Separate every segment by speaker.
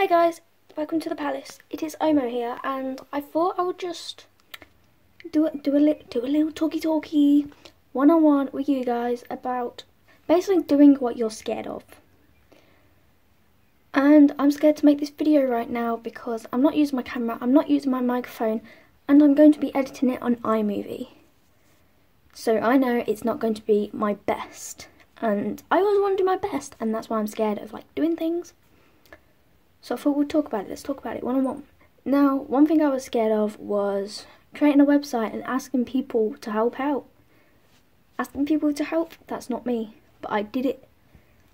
Speaker 1: Hi guys, welcome to the palace. It is Omo here, and I thought I would just do a, do a li do a little talky talky one on one with you guys about basically doing what you're scared of. And I'm scared to make this video right now because I'm not using my camera, I'm not using my microphone, and I'm going to be editing it on iMovie. So I know it's not going to be my best, and I always want to do my best, and that's why I'm scared of like doing things. So I thought we'd talk about it. Let's talk about it one on one. Now, one thing I was scared of was creating a website and asking people to help out. Asking people to help, that's not me, but I did it.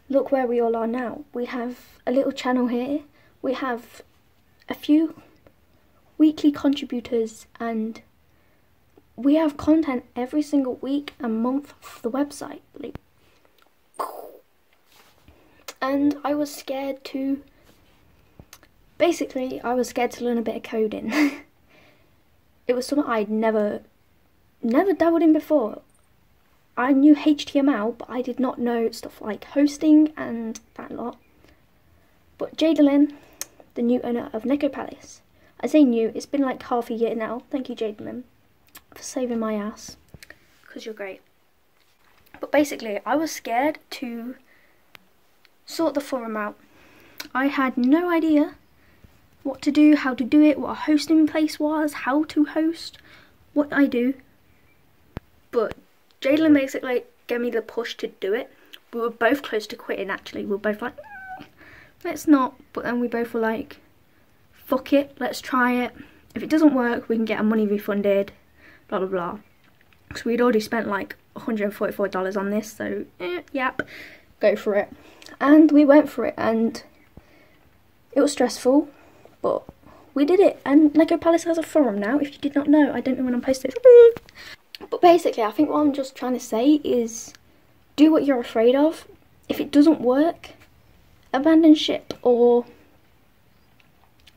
Speaker 1: Look where we all are now. We have a little channel here. We have a few weekly contributors and we have content every single week and month for the website. Like, and I was scared to basically, I was scared to learn a bit of coding. it was something I'd never, never dabbled in before. I knew HTML, but I did not know stuff like hosting and that lot. But Jadalyn, the new owner of Neko Palace, I say new, it's been like half a year now. Thank you, Jadalyn, for saving my ass, because you're great. But basically, I was scared to sort the forum out. I had no idea what to do, how to do it, what a hosting place was, how to host, what I do. But Jadalyn basically gave me the push to do it. We were both close to quitting actually. We were both like, mm, let's not. But then we both were like, fuck it, let's try it. If it doesn't work, we can get our money refunded, blah blah blah. Because we'd already spent like $144 on this, so eh, yep, go for it. And we went for it, and it was stressful but we did it. And Neko Palace has a forum now, if you did not know. I don't know when I'm posting this. But basically, I think what I'm just trying to say is do what you're afraid of. If it doesn't work, abandon ship or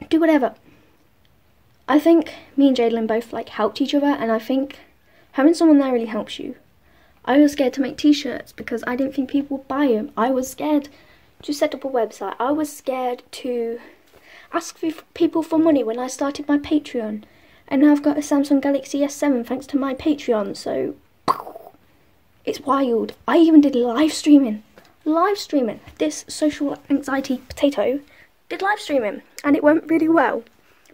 Speaker 1: do whatever. I think me and Jadalyn both like helped each other and I think having someone there really helps you. I was scared to make t-shirts because I didn't think people would buy them. I was scared to set up a website. I was scared to ask for people for money when I started my Patreon. And now I've got a Samsung Galaxy S7 thanks to my Patreon, so it's wild. I even did live streaming. Live streaming. This social anxiety potato did live streaming and it went really well.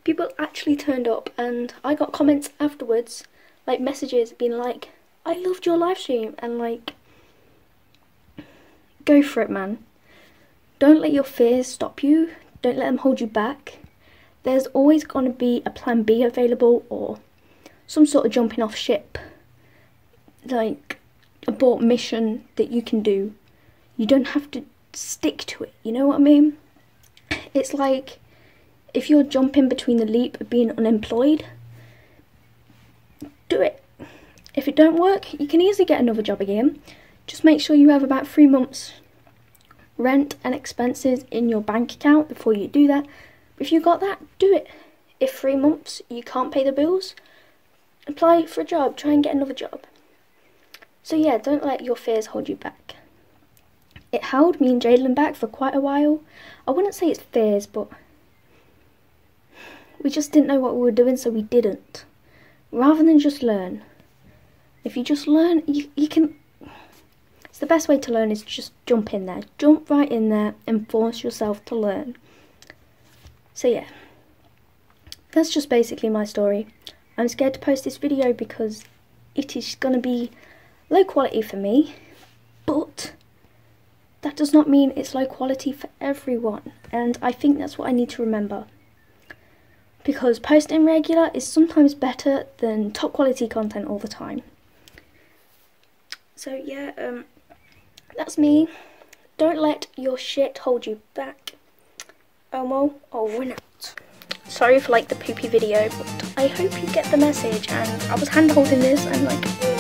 Speaker 1: People actually turned up and I got comments afterwards, like messages being like, I loved your live stream and like, go for it man. Don't let your fears stop you. Don't let them hold you back. There's always going to be a plan B available or some sort of jumping off ship, like abort mission that you can do. You don't have to stick to it, you know what I mean? It's like if you're jumping between the leap of being unemployed, do it. If it don't work, you can easily get another job again. Just make sure you have about three months rent and expenses in your bank account before you do that. If you got that, do it. If three months you can't pay the bills, apply for a job, try and get another job. So yeah, don't let your fears hold you back. It held me and Jadalyn back for quite a while. I wouldn't say it's fears, but we just didn't know what we were doing, so we didn't. Rather than just learn. If you just learn, you, you can the best way to learn is just jump in there. Jump right in there and force yourself to learn. So yeah, that's just basically my story. I'm scared to post this video because it is going to be low quality for me, but that does not mean it's low quality for everyone. And I think that's what I need to remember. Because posting regular is sometimes better than top quality content all the time. So yeah, um, that's me. Don't let your shit hold you back. Omo, over and out. Sorry for like the poopy video, but I hope you get the message and I was hand holding this and like